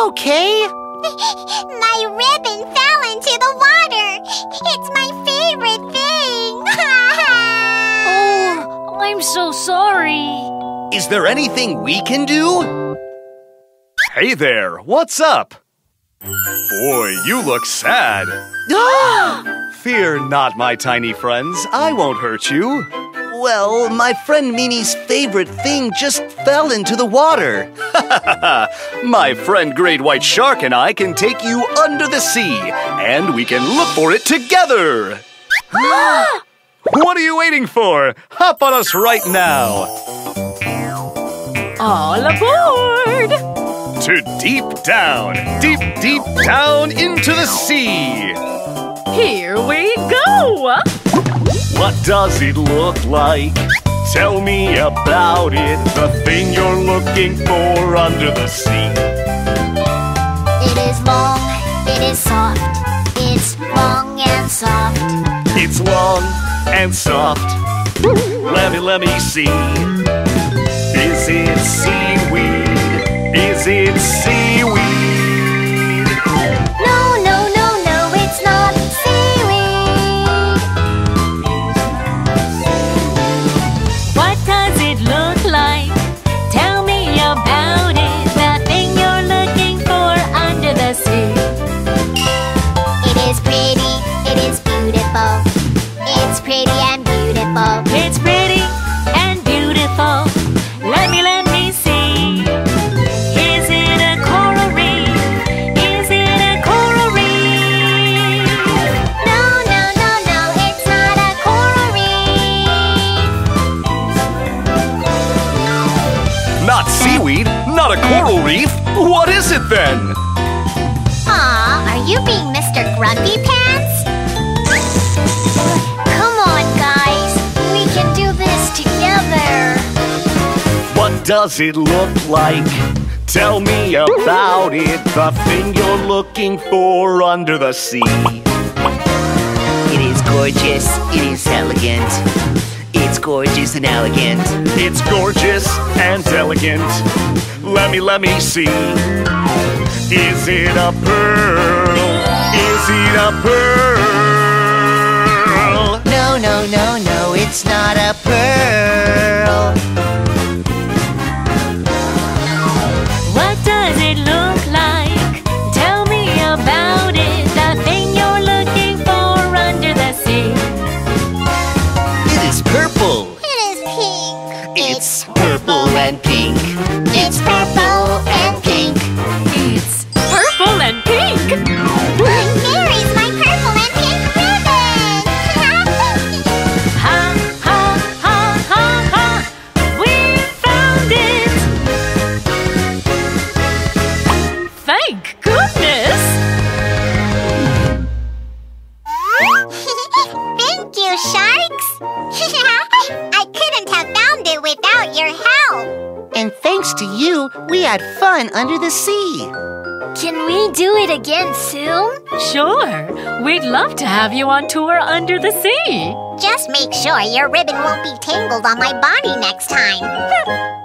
are you okay? my ribbon fell into the water. It's my favorite thing. oh, I'm so sorry. Is there anything we can do? Hey there, what's up? Boy, you look sad. Fear not, my tiny friends. I won't hurt you. Well, my friend Mimi's favorite thing just fell into the water. my friend Great White Shark and I can take you under the sea, and we can look for it together. what are you waiting for? Hop on us right now. All aboard! To deep down, deep, deep down into the sea. Here we go! What does it look like? Tell me about it, the thing you're looking for under the sea. It is long, it is soft, it's long and soft. It's long and soft. Let me, let me see. Is it seaweed? Is it beautiful. It's pretty and beautiful. It's pretty and beautiful. Let me, let me see. Is it a coral reef? Is it a coral reef? No, no, no, no, it's not a coral reef. Not seaweed, not a coral reef. What is it then? Aw, are you being Mr. Grumpy does it look like? Tell me about it, the thing you're looking for under the sea. It is gorgeous, it is elegant. It's gorgeous and elegant. It's gorgeous and elegant. Let me, let me see. Is it a pearl? Is it a pearl? Thanks to you, we had fun under the sea. Can we do it again soon? Sure. We'd love to have you on tour under the sea. Just make sure your ribbon won't be tangled on my body next time.